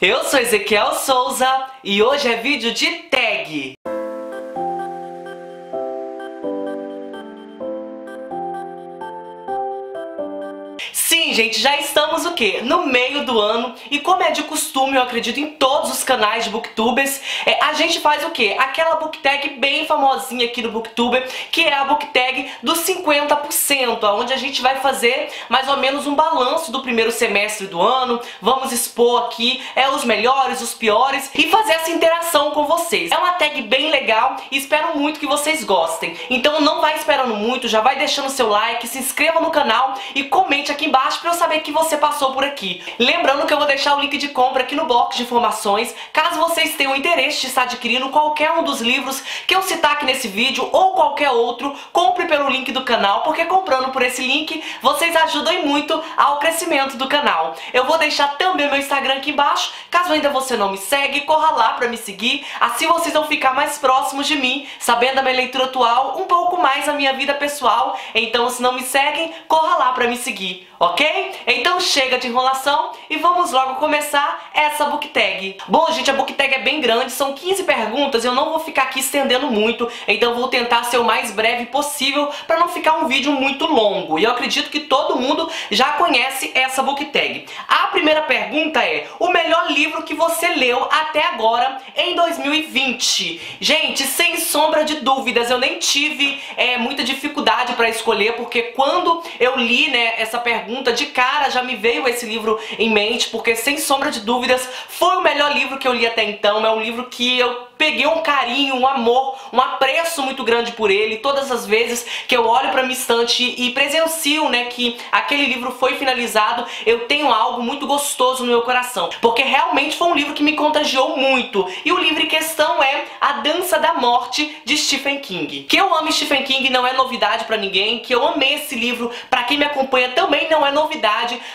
Eu sou Ezequiel Souza e hoje é vídeo de tag. Gente, já estamos o quê? No meio do ano e como é de costume, eu acredito em todos os canais de booktubers, é, a gente faz o quê? Aquela book tag bem famosinha aqui no booktuber, que é a book tag dos 50%, onde a gente vai fazer mais ou menos um balanço do primeiro semestre do ano, vamos expor aqui é, os melhores, os piores e fazer essa interação com vocês. É uma tag bem legal e espero muito que vocês gostem. Então não vai esperando muito, já vai deixando seu like, se inscreva no canal e comente aqui embaixo eu saber que você passou por aqui. Lembrando que eu vou deixar o link de compra aqui no box de informações, caso vocês tenham interesse de estar adquirindo qualquer um dos livros que eu citar aqui nesse vídeo ou qualquer outro, compre pelo link do canal, porque comprando por esse link, vocês ajudam muito ao crescimento do canal. Eu vou deixar também meu Instagram aqui embaixo, caso ainda você não me segue, corra lá para me seguir, assim vocês vão ficar mais próximos de mim, sabendo da minha leitura atual, um pouco mais a minha vida pessoal, então se não me seguem, corra lá para me seguir ok? Então chega de enrolação e vamos logo começar essa book tag. Bom, gente, a book tag é bem grande, são 15 perguntas, eu não vou ficar aqui estendendo muito, então vou tentar ser o mais breve possível para não ficar um vídeo muito longo. E eu acredito que todo mundo já conhece essa book tag. A primeira pergunta é: o melhor livro que você leu até agora em 2020? Gente, sem sombra de dúvidas, eu nem tive é, muita dificuldade para escolher, porque quando eu li né, essa pergunta pergunta, de cara já me veio esse livro em mente, porque sem sombra de dúvidas foi o melhor livro que eu li até então. É um livro que eu peguei um carinho, um amor, um apreço muito grande por ele. Todas as vezes que eu olho para minha estante e presencio, né, que aquele livro foi finalizado, eu tenho algo muito gostoso no meu coração, porque realmente foi um livro que me contagiou muito. E o livro em questão é A Dança da Morte de Stephen King. Que eu amo Stephen King não é novidade para ninguém, que eu amei esse livro, para quem me acompanha também não é novidade,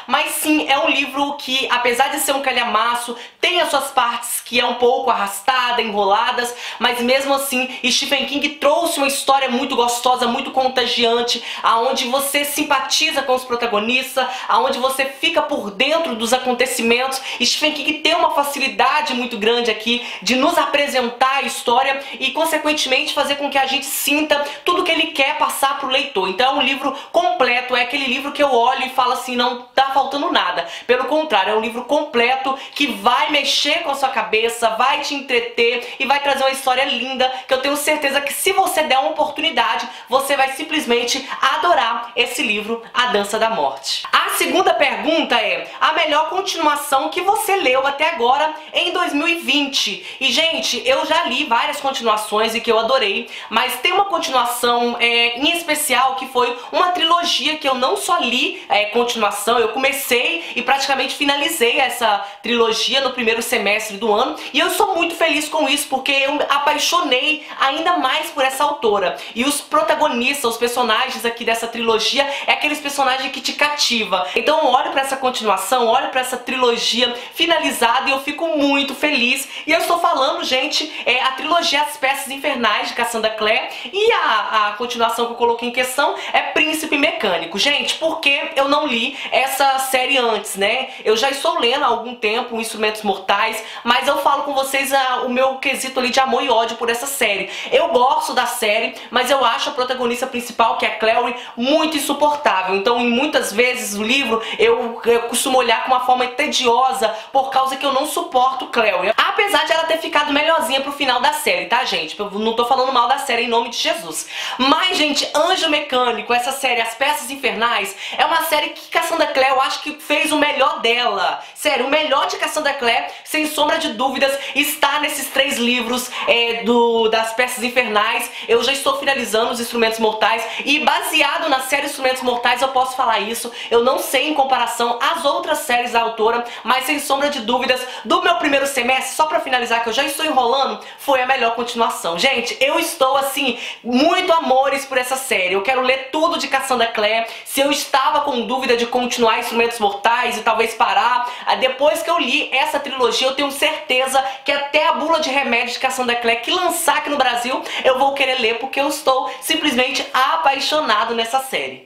mas sim é um livro que, apesar de ser um calhamaço, tem as suas partes que é um pouco arrastada, enrolada isoladas, mas mesmo assim Stephen King trouxe uma história muito gostosa, muito contagiante, aonde você simpatiza com os protagonistas, aonde você fica por dentro dos acontecimentos. Stephen King tem uma facilidade muito grande aqui de nos apresentar a história e consequentemente fazer com que a gente sinta tudo que ele quer passar para o leitor. Então é um livro completo, é aquele livro que eu olho e falo assim, não tá faltando nada. Pelo contrário, é um livro completo que vai mexer com a sua cabeça, vai te entreter e vai trazer uma história linda que eu tenho certeza que se você der uma oportunidade, você vai simplesmente adorar esse livro, A Dança da Morte. A segunda pergunta é a melhor continuação que você leu até agora em 2020. E gente, eu já li várias continuações e que eu adorei, mas tem uma continuação é, em especial que foi uma trilogia que eu não só li é, continuação, eu comecei e praticamente finalizei essa trilogia no primeiro semestre do ano e eu sou muito feliz com isso porque eu apaixonei ainda mais por essa autora. E os protagonistas, os personagens aqui dessa trilogia, é aqueles personagens que te cativa. Então olho para essa continuação, olho para essa trilogia finalizada e eu fico muito feliz. E eu estou falando, gente, é a trilogia As Peças Infernais de Cassandra Clare e a, a continuação que eu coloquei em questão é Príncipe Mecânico. Gente, por que eu não li essa série antes, né? Eu já estou lendo há algum tempo Instrumentos Mortais, mas eu falo com vocês a, o meu quesito quesito ali de amor e ódio por essa série. Eu gosto da série, mas eu acho a protagonista principal, que é a Clary, muito insuportável. Então, em muitas vezes o livro eu, eu costumo olhar com uma forma tediosa por causa que eu não suporto Clary. Apesar de ela ter ficado melhorzinha pro final da série, tá, gente? Eu não tô falando mal da série em nome de Jesus. Mas, gente, Anjo Mecânico, essa série As Peças Infernais, é uma série que Cassandra Clare eu acho que fez o melhor dela. Sério, o melhor de Cassandra Clare, sem sombra de dúvidas, está nesses três livros é, do, das peças infernais. Eu já estou finalizando os Instrumentos Mortais e baseado na série Instrumentos Mortais eu posso falar isso. Eu não sei em comparação às outras séries da autora, mas sem sombra de dúvidas, do meu primeiro semestre, só pra finalizar que eu já estou enrolando, foi a melhor continuação. Gente, eu estou assim, muito amores por essa série. Eu quero ler tudo de Cassandra Clare. Se eu estava com dúvida de continuar Instrumentos Mortais e talvez parar, depois que eu li essa trilogia, eu tenho certeza que até a bula de remédio de Cassandra Clare que lançar aqui no Brasil, eu vou querer ler porque eu estou simplesmente apaixonado nessa série.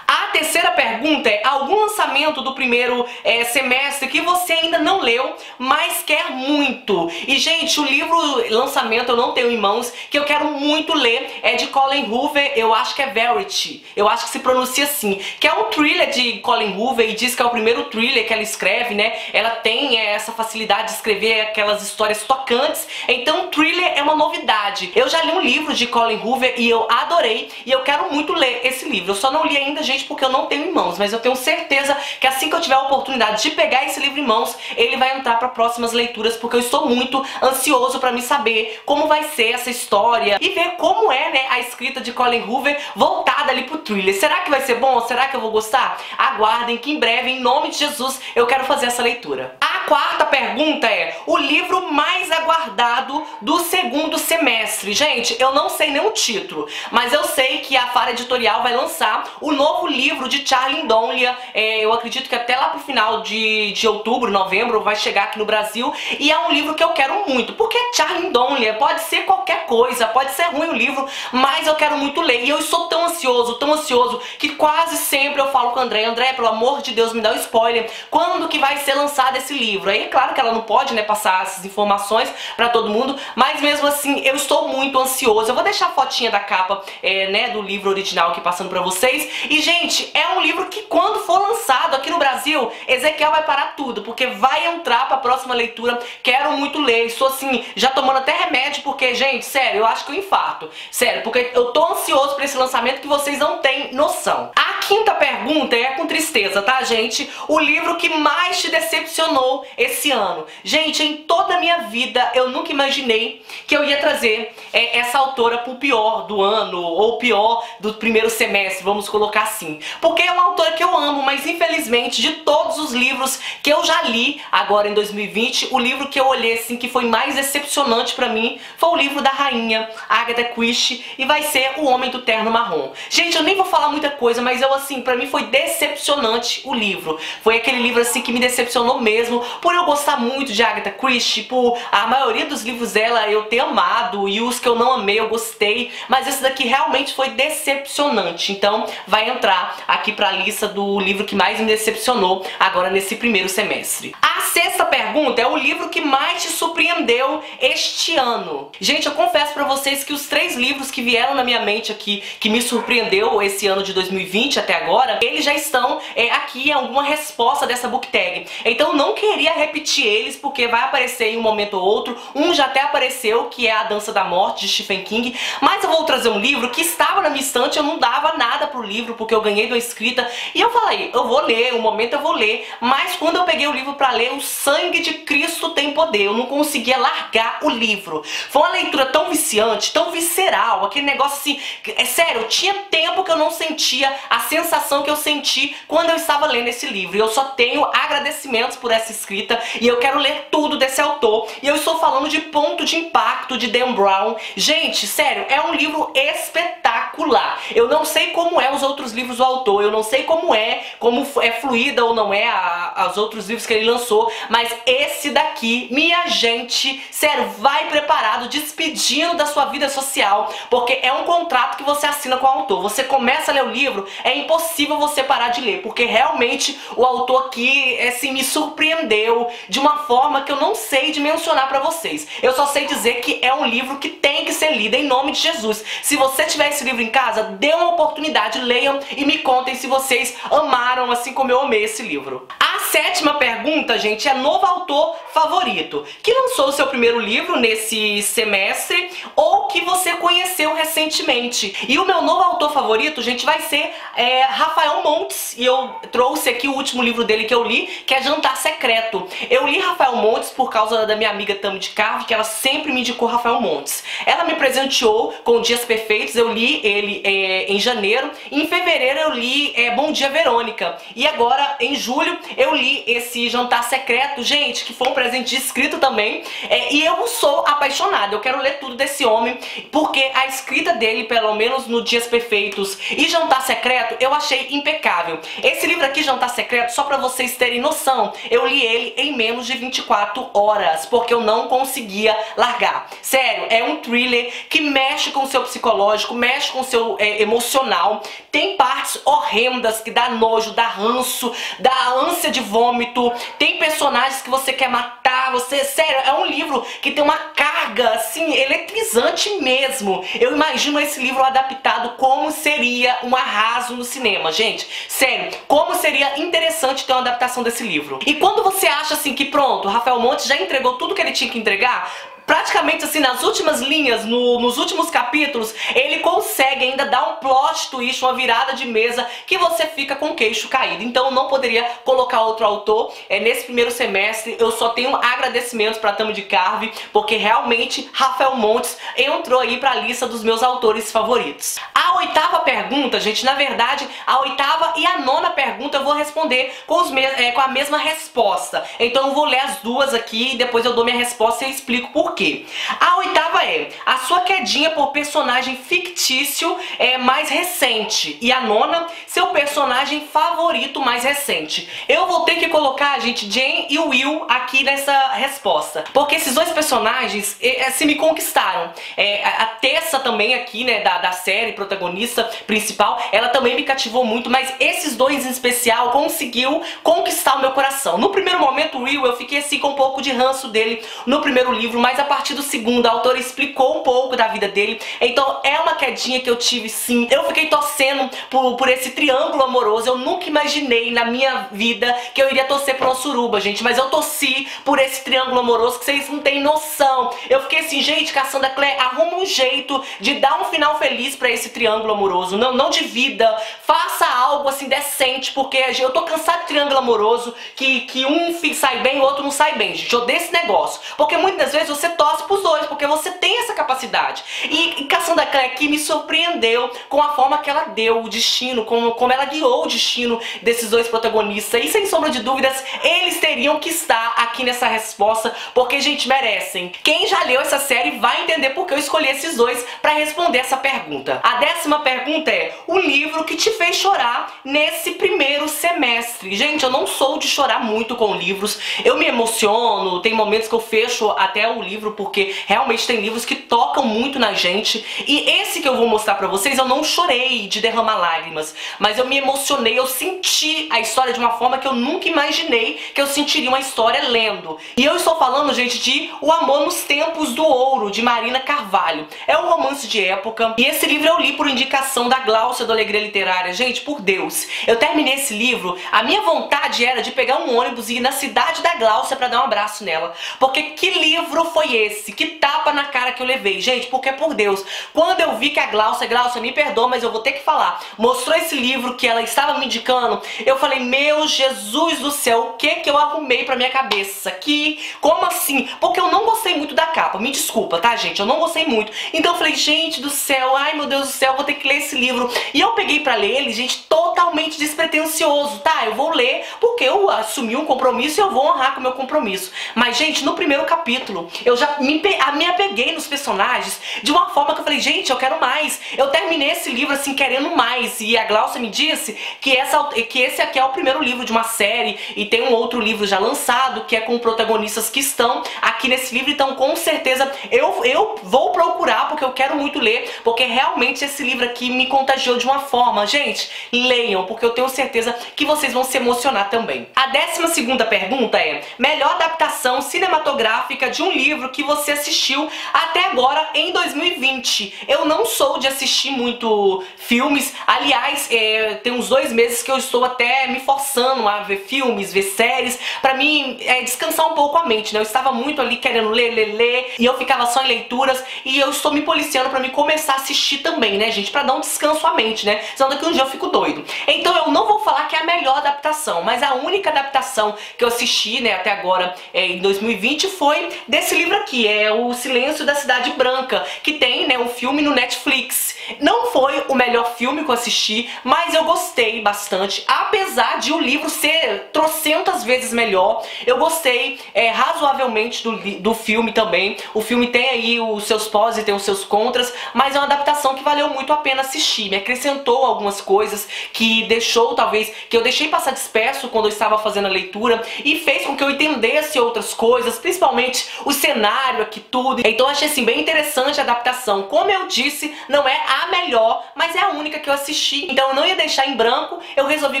Terceira pergunta é: algum lançamento do primeiro é, semestre que você ainda não leu, mas quer muito? E, gente, o livro lançamento eu não tenho em mãos, que eu quero muito ler, é de Colin Hoover, eu acho que é Verity, eu acho que se pronuncia assim, que é um thriller de Colin Hoover e diz que é o primeiro thriller que ela escreve, né? Ela tem é, essa facilidade de escrever aquelas histórias tocantes, então thriller é uma novidade. Eu já li um livro de Colin Hoover e eu adorei e eu quero muito ler esse livro. Eu só não li ainda, gente, porque eu não tenho em mãos, mas eu tenho certeza que assim que eu tiver a oportunidade de pegar esse livro em mãos, ele vai entrar para próximas leituras, porque eu estou muito ansioso para me saber como vai ser essa história e ver como é, né, a escrita de Colin Hoover voltada ali pro thriller. Será que vai ser bom? Será que eu vou gostar? Aguardem que em breve, em nome de Jesus, eu quero fazer essa leitura. A quarta pergunta é: o livro mais aguardado do segundo semestre. Gente, eu não sei nem o título, mas eu sei que a Fara Editorial vai lançar o novo livro de Charlie Donlia. É, eu acredito que até lá pro final de, de outubro, novembro, vai chegar aqui no Brasil. E é um livro que eu quero muito, porque é Charlie Donlia. Pode ser qualquer coisa, pode ser ruim o livro, mas eu quero muito ler. E eu sou tão ansioso, tão ansioso, que quase sempre eu falo com o André, André, pelo amor de Deus, me dá um spoiler. Quando que vai ser lançado esse livro? Aí, é claro que ela não pode, né, passar essas informações pra todo mundo, mas mesmo assim, eu estou muito ansioso. Eu vou deixar a fotinha da capa, é, né, do livro original aqui passando pra vocês. E, gente, é um livro que quando for lançado aqui no Brasil, Ezequiel vai parar tudo, porque vai entrar pra próxima leitura. Quero muito ler, estou assim, já tomando até remédio, porque, gente, sério, eu acho que eu infarto. Sério, porque eu tô ansioso pra esse lançamento que vocês não têm noção. A quinta pergunta é com tristeza, tá, gente? O livro que mais te decepcionou esse ano. Gente, em toda a minha vida eu nunca imaginei que eu ia trazer é, essa autora pro pior do ano, ou pior do primeiro semestre, vamos colocar assim. Porque é uma autora que eu amo, mas infelizmente de todos os livros que eu já li agora em 2020, o livro que eu olhei assim que foi mais decepcionante para mim foi o livro da rainha Agatha Christie e vai ser O Homem do Terno Marrom. Gente, eu nem vou falar muita coisa, mas eu assim, para mim foi decepcionante o livro. Foi aquele livro assim que me decepcionou mesmo, por eu gostar muito de Agatha Christie, por a maioria dos livros dela eu ter amado e os que eu não amei eu gostei, mas esse daqui realmente foi decepcionante. Então, vai entrar aqui para a lista do livro que mais me decepcionou agora nesse primeiro semestre. A sexta pergunta é o livro que mais te surpreendeu este ano. Gente, eu confesso para vocês que os três livros que vieram na minha mente aqui, que me surpreendeu esse ano de 2020 até agora, eles já estão é, aqui em alguma resposta dessa book tag. Então não queria repetir eles porque vai aparecer em um momento ou outro. Um já até apareceu, que é A Dança da Morte de Stephen King, mas eu vou trazer um livro que estava na minha estante, eu não dava nada pro livro porque eu ganhei da escrita e eu falei, eu vou ler, um momento eu vou ler, mas quando eu peguei o livro para ler, o sangue de Cristo tem poder. Eu não conseguia largar o livro. Foi uma leitura tão viciante, tão visceral, aquele negócio assim, é sério, tinha tempo que eu não sentia a sensação que eu senti quando eu estava lendo esse livro. E eu só tenho agradecimentos por essa escrita e eu quero ler tudo desse autor. E eu estou falando de Ponto de Impacto de Dan Brown. Gente, sério, é um livro espetacular. Eu não sei como é os outros livros do autor, eu não sei como é, como é fluida ou não é a, os outros livros que ele lançou, mas esse daqui, minha gente, sério, vai preparado, despedindo da sua vida social, porque é um contrato que você assina com o autor. Você começa a ler o livro, é impossível você parar de ler, porque realmente o autor aqui, assim, me surpreendeu de uma forma que eu não sei dimensionar para vocês. Eu só sei dizer que é um livro que tem que ser lido em nome de Jesus. Se você tiver esse livro em casa, dê uma oportunidade, leiam e me contem se vocês amaram assim como eu amei esse livro. Sétima pergunta, gente, é novo autor favorito, que lançou o seu primeiro livro nesse semestre ou que você conheceu recentemente. E o meu novo autor favorito, gente, vai ser é, Rafael Montes. E eu trouxe aqui o último livro dele que eu li, que é Jantar Secreto. Eu li Rafael Montes por causa da minha amiga Tami de Carve, que ela sempre me indicou Rafael Montes. Ela me presenteou com Dias Perfeitos, eu li ele é, em janeiro. Em fevereiro eu li é, Bom Dia Verônica. E agora, em julho, eu li esse Jantar Secreto, gente, que foi um presente escrito também, é, e eu sou apaixonada. Eu quero ler tudo desse homem, porque a escrita dele, pelo menos no Dias Perfeitos e Jantar Secreto, eu achei impecável. Esse livro aqui, Jantar Secreto, só pra vocês terem noção, eu li ele em menos de 24 horas, porque eu não conseguia largar. Sério, é um thriller que mexe com o seu psicológico, mexe com o seu é, emocional, tem partes horrendas que dá nojo, dá ranço, dá ânsia de vômito, tem personagens que você quer matar, você, sério, é um livro que tem uma carga, assim, eletrizante mesmo. Eu imagino esse livro adaptado como seria um arraso no cinema, gente. Sério, como seria interessante ter uma adaptação desse livro. E quando você acha assim que pronto, Rafael Montes já entregou tudo que ele tinha que entregar, praticamente assim, nas últimas linhas, no, nos últimos capítulos, ele consegue ainda dar um plot twist, uma virada de mesa que você fica com o queixo caído. Então não poderia colocar outro autor. É, nesse primeiro semestre eu só tenho agradecimentos para Tamo de Carve, porque realmente Rafael Montes entrou aí para a lista dos meus autores favoritos. A oitava pergunta, gente, na verdade, a oitava e a nona pergunta eu vou responder com, os é, com a mesma resposta. Então eu vou ler as duas aqui e depois eu dou minha resposta e explico por quê? A oitava é a sua quedinha por personagem fictício é mais recente. E a nona, seu personagem favorito mais recente. Eu vou ter que colocar, gente, Jane e Will aqui nessa resposta. Porque esses dois personagens é, se me conquistaram. É, a Tessa também aqui, né, da, da série, protagonista principal, ela também me cativou muito, mas esses dois em especial conseguiu conquistar o meu coração. No primeiro momento, Will, eu fiquei assim com um pouco de ranço dele no primeiro livro, mas a partir do segundo, a autora explicou um pouco da vida dele. Então é uma quedinha que eu tive sim. Eu fiquei torcendo por, por esse triângulo amoroso. Eu nunca imaginei na minha vida que eu iria torcer por uma suruba, gente. Mas eu torci por esse triângulo amoroso que vocês não têm noção. Eu fiquei assim, gente, Cassandra Clare, arruma um jeito de dar um final feliz pra esse triângulo amoroso. Não, não de vida. Faça algo assim decente, porque eu tô cansado de triângulo amoroso, que, que um sai bem e o outro não sai bem, gente. Eu odeio esse negócio. Porque muitas vezes você torce pros dois, porque você tem essa capacidade. E, e Cassandra Clare aqui me surpreendeu com a forma que ela deu o destino, como, como ela guiou o destino desses dois protagonistas. E sem sombra de dúvidas, eles teriam que estar aqui nessa resposta, porque, gente, merecem. Quem já leu essa série vai entender porque eu escolhi esses dois para responder essa pergunta. A décima pergunta é: o livro que te fez chorar nesse primeiro semestre? Gente, eu não sou de chorar muito com livros. Eu me emociono, tem momentos que eu fecho até o livro porque realmente tem livros que tocam muito na gente. E esse que eu vou mostrar pra vocês, eu não chorei de derramar lágrimas, mas eu me emocionei, eu senti a história de uma forma que eu nunca imaginei que eu sentiria uma história lendo. E eu estou falando, gente, de O Amor nos Tempos do Ouro, de Marina Carvalho. É um romance de época, e esse livro eu li por indicação da Glaucia do Alegria Literária. Gente, por Deus, eu terminei esse livro, a minha vontade era de pegar um ônibus e ir na cidade da Glaucia para dar um abraço nela. Porque que livro foi esse? Que tapa na cara que eu levei, gente, porque por Deus, quando eu vi que a Glaucia, Glaucia, me perdoa, mas eu vou ter que falar, mostrou esse livro que ela estava me indicando, eu falei, meu Jesus do céu, o que que eu arrumei pra minha cabeça? Que, como assim? Porque eu não gostei muito da capa, me desculpa, tá, gente? Eu não gostei muito. Então eu falei, gente do céu, ai meu Deus do céu, vou ter que ler esse livro. E eu peguei pra ler ele, gente, totalmente despretensioso, tá? Eu vou ler porque eu assumi um compromisso e eu vou honrar com o meu compromisso. Mas, gente, no primeiro capítulo, eu já me, me apeguei nos personagens de uma forma que eu falei, gente, eu quero mais. Eu terminei esse livro assim, querendo mais. E a Glaucia me disse que, essa, que esse aqui é o primeiro livro de uma série e tem um outro livro já lançado que é com protagonistas que estão aqui nesse livro. Então, com certeza, eu, eu vou procurar porque eu quero muito ler, porque realmente esse livro aqui me contagiou de uma forma. Gente, leiam, porque eu tenho certeza que vocês vão se emocionar também. A décima segunda pergunta é: melhor adaptação cinematográfica de um livro que você assistiu até agora em 2020. Eu não sou de assistir muito filmes, aliás, é, tem uns dois meses que eu estou até me forçando a ver filmes, ver séries, pra mim é, descansar um pouco a mente, né? Eu estava muito ali querendo ler, ler, ler, e eu ficava só em leituras, e eu estou me policiando pra me começar a assistir também, né, gente? Pra dar um descanso à mente, né? Senão daqui um dia eu fico doido. Então eu não vou falar que é a melhor adaptação, mas a única adaptação que eu assisti, né, até agora, é, em 2020, foi desse livro aqui é O Silêncio da Cidade Branca, que tem, né, um filme no Netflix. Não foi o melhor filme que eu assisti, mas eu gostei bastante, apesar de o livro ser trocentas vezes melhor. Eu gostei é, razoavelmente do, do filme também. O filme tem aí os seus pós e tem os seus contras, mas é uma adaptação que valeu muito a pena assistir. Me acrescentou algumas coisas que deixou, talvez, que eu deixei passar disperso quando eu estava fazendo a leitura e fez com que eu entendesse outras coisas, principalmente o cenário aqui, tudo. Então achei assim bem interessante a adaptação. Como eu disse, não é a melhor, mas é a única que eu assisti. Então eu não ia deixar em branco, eu resolvi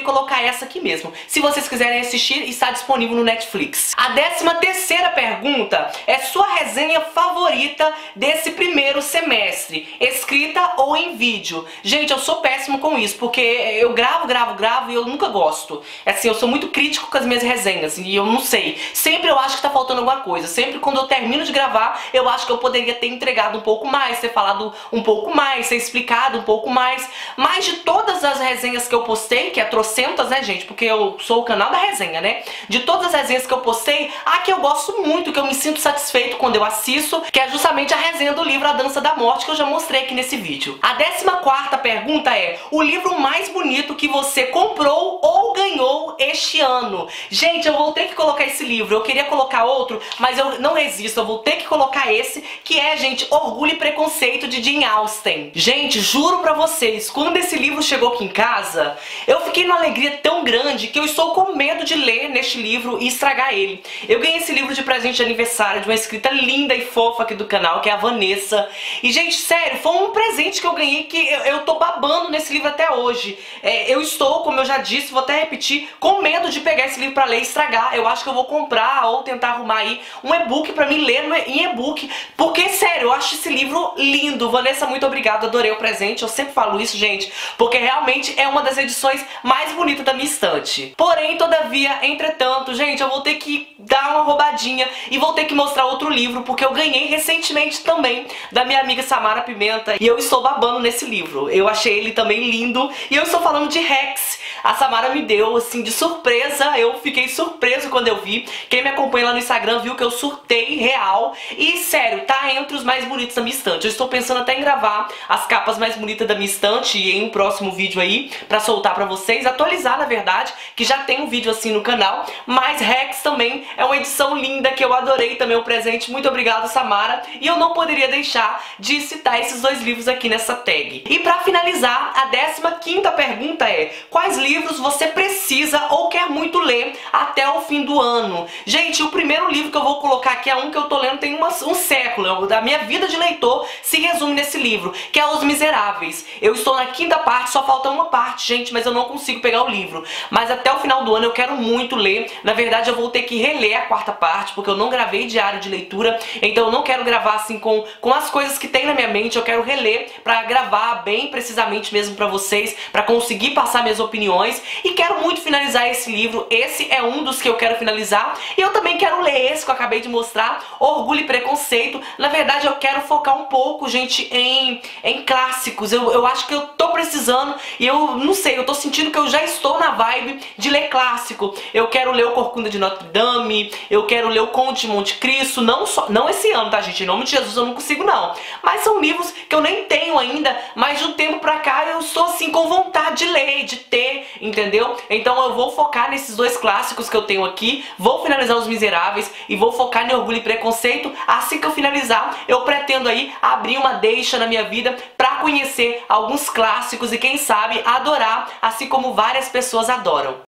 colocar essa aqui mesmo. Se vocês quiserem assistir, está disponível no Netflix. A décima terceira pergunta é sua resenha favorita desse primeiro semestre, escrita ou em vídeo. Gente, eu sou péssimo com isso, porque eu gravo, gravo, gravo e eu nunca gosto. Assim, eu sou muito crítico com as minhas resenhas e eu não sei. Sempre eu acho que tá faltando alguma coisa. Sempre quando eu termino de gravar, eu acho que eu poderia ter entregado um pouco mais, ter falado um pouco mais, ter explicado um pouco mais. Mas de todas as resenhas que eu postei, que é trocentas, né, gente? Porque eu sou o canal da resenha, né? De todas as resenhas que eu postei, a que eu gosto muito, que eu me sinto satisfeito quando eu assisto, que é justamente a resenha do livro A Dança da Morte, que eu já mostrei aqui nesse vídeo. A décima quarta pergunta é, o livro mais bonito que você comprou ou ganhou este ano? Gente, eu vou ter que colocar esse livro, eu queria colocar outro, mas eu não resisto, eu vou ter que colocar esse, que é, gente, Orgulho e Preconceito de Jane Austen. Gente, juro pra vocês, quando esse livro chegou aqui em casa, eu fiquei numa alegria tão grande que eu estou com medo de ler neste livro e estragar ele. Eu ganhei esse livro de presente de aniversário de uma escrita linda e fofa aqui do canal, que é a Vanessa. E, gente, sério, foi um presente que eu ganhei que eu, eu tô babando nesse livro até hoje. É, eu estou, como eu já disse, vou até repetir, com medo de pegar esse livro pra ler e estragar. Eu acho que eu vou comprar ou tentar arrumar aí um e-book pra mim ler em e-book. Porque, sério, eu acho esse livro lindo. Vanessa, muito obrigada, adorei o presente. Eu sempre falo isso, gente, porque realmente é uma das edições mais bonitas da minha estante. Porém, todavia, entretanto, gente, eu vou ter que dar uma roubadinha e vou ter que mostrar outro livro, porque eu ganhei recentemente também da minha amiga Samara Pimenta e eu estou babando nesse livro. Eu achei ele também lindo e eu estou falando de Rex. A Samara me deu, assim, de surpresa, eu fiquei surpreso quando eu vi. Quem me acompanha lá no Instagram viu que eu surtei real e, sério, tá entre os mais bonitos da minha estante. Eu estou pensando até em gravar as capas mais bonitas da minha estante em um próximo vídeo aí pra soltar pra vocês, atualizar, na verdade, que já tem um vídeo assim no canal, mas Rex também é uma edição linda que eu adorei também o presente. Muito obrigada, Samara. E eu não poderia deixar de citar esses dois livros aqui nessa tag. E pra finalizar, a 15 quinta pergunta é: quais livros você precisa ou quer muito ler até o fim do ano? Gente, o primeiro livro que eu vou colocar aqui é um que eu tô lendo tem uma, um século. Da minha vida de leitor se resume nesse livro, que é Os Miseráveis. Eu estou na quinta parte, só falta uma parte, gente, mas eu não consigo pegar o livro. Mas até o final do ano eu quero muito ler. Na verdade, eu vou ter que reler a quarta parte, porque eu não gravei diário de leitura, então eu não quero gravar assim com, com as coisas que tem na minha mente, eu quero reler pra gravar bem precisamente mesmo pra vocês, pra conseguir passar minhas opiniões. E quero muito finalizar esse livro, esse é um dos que eu quero finalizar. E eu também quero ler esse que eu acabei de mostrar, Orgulho e Preconceito. Na verdade, eu quero focar um pouco, gente, em, em clássicos. Eu, eu acho que eu tô precisando e eu não sei, eu tô sentindo que eu já estou na vibe de ler clássico. Eu quero ler o Corcunda de Notre Dame, eu quero ler o Conde de Monte Cristo, não só, não esse ano, tá gente? Em nome de Jesus eu não consigo não. Mas são livros que eu nem tenho ainda, mas de um tempo pra cá eu estou assim com vontade de ler, de ter, entendeu? Então eu vou focar nesses dois clássicos que eu tenho aqui, vou finalizar Os Miseráveis e vou focar em Orgulho e Preconceito. Assim que eu finalizar, eu pretendo aí abrir uma deixa na minha vida pra conhecer alguns clássicos e quem sabe adorar, assim como várias pessoas adoram.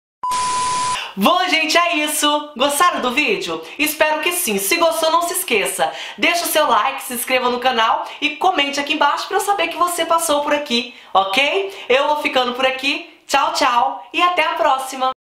Bom, gente, é isso. Gostaram do vídeo? Espero que sim. Se gostou, não se esqueça. Deixa o seu like, se inscreva no canal e comente aqui embaixo para eu saber que você passou por aqui, ok? Eu vou ficando por aqui. Tchau, tchau e até a próxima.